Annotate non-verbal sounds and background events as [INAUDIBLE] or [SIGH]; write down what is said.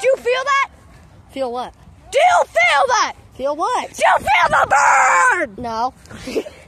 Do you feel that? Feel what? Do you feel that? Feel what? Do you feel the burn? No. [LAUGHS]